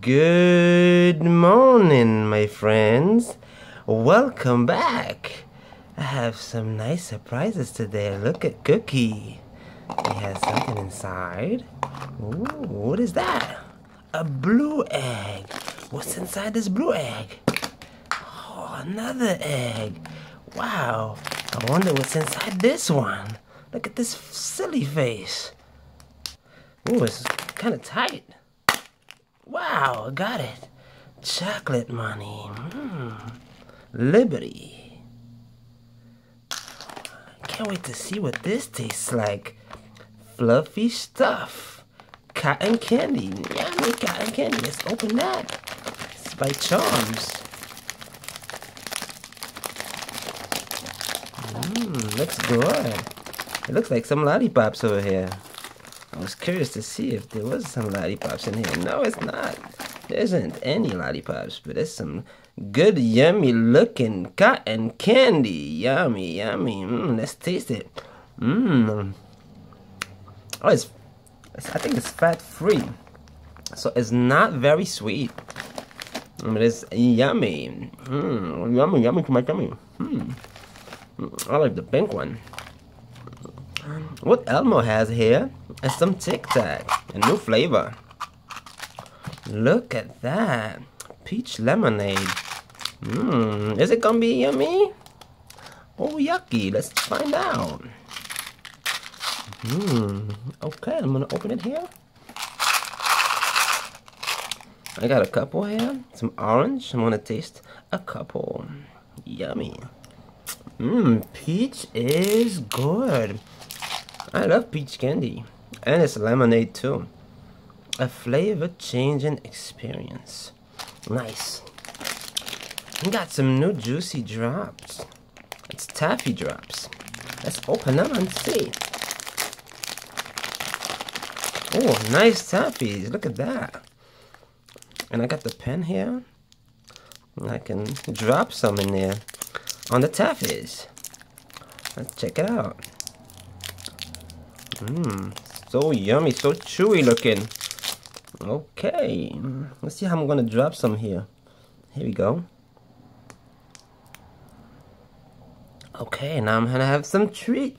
Good morning, my friends. Welcome back. I have some nice surprises today. Look at Cookie. He has something inside. Ooh, what is that? A blue egg. What's inside this blue egg? Oh, another egg. Wow. I wonder what's inside this one. Look at this silly face. Ooh, it's kind of tight. Wow, I got it. Chocolate money. Mm. Liberty. Can't wait to see what this tastes like. Fluffy stuff. Cotton candy. Yummy cotton candy. Let's open that. It's by Charms. Mmm, looks good. It looks like some lollipops over here. I was curious to see if there was some lollipops in here. No, it's not. There isn't any lollipops, but there's some good, yummy looking cotton candy. Yummy, yummy. Mmm, let's taste it. Mmm. Oh, it's, it's, I think it's fat free. So it's not very sweet. But it's yummy. Mmm, yummy, yummy to my tummy. Mmm. I like the pink one. What Elmo has here is some Tic Tac, a new flavor. Look at that. Peach lemonade. Mmm, is it gonna be yummy? Oh, yucky. Let's find out. Mmm, okay, I'm gonna open it here. I got a couple here, some orange. I'm gonna taste a couple. Yummy. Mmm, peach is good. I love peach candy. And it's lemonade too. A flavor changing experience. Nice. We got some new juicy drops. It's taffy drops. Let's open them and see. Oh, nice taffies. Look at that. And I got the pen here. And I can drop some in there on the taffies. Let's check it out. Mmm, so yummy, so chewy looking. Okay, let's see how I'm gonna drop some here. Here we go. Okay, now I'm gonna have some treat.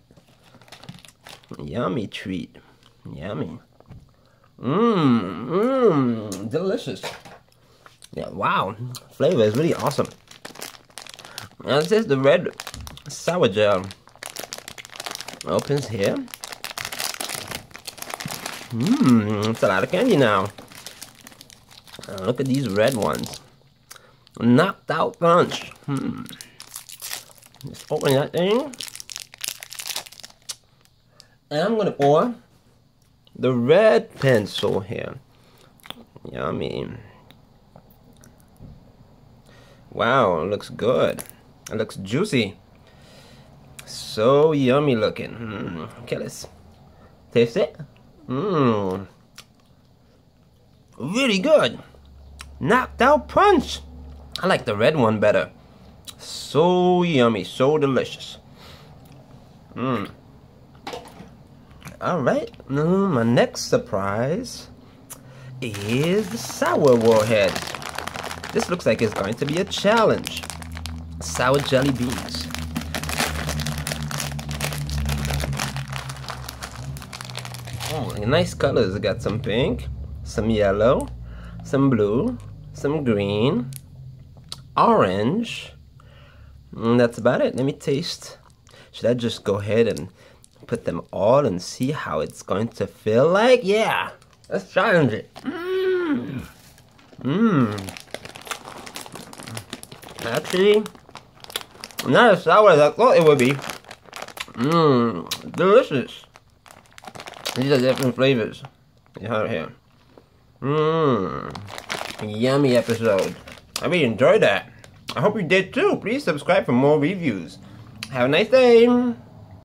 Yummy treat. Yummy. Mmm, mmm, delicious. Yeah, wow, flavor is really awesome. Now this is the red sour gel. Opens here. Mmm, it's a lot of candy now. Uh, look at these red ones. Knocked out punch. Hmm. Just open that thing. And I'm gonna pour the red pencil here. Yummy. Wow, it looks good. It looks juicy. So yummy looking. Mm. Okay, let's taste it. Mmm. Really good. Knocked out punch. I like the red one better. So yummy, so delicious. Mmm. Alright, my next surprise is the Sour Warhead. This looks like it's going to be a challenge. Sour jelly beans. Oh, nice colors. I got some pink, some yellow, some blue, some green, orange. And that's about it. Let me taste. Should I just go ahead and put them all and see how it's going to feel like? Yeah, let's challenge it. Mmm. Mmm. Actually, not as sour as I thought it would be. Mmm, delicious. These are different flavors. You have here. Mmm. Yummy episode. I really enjoyed that. I hope you did too. Please subscribe for more reviews. Have a nice day.